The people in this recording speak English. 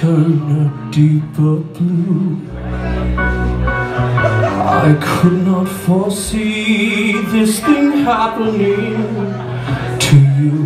turn a deeper blue. I could not foresee this thing happening to you.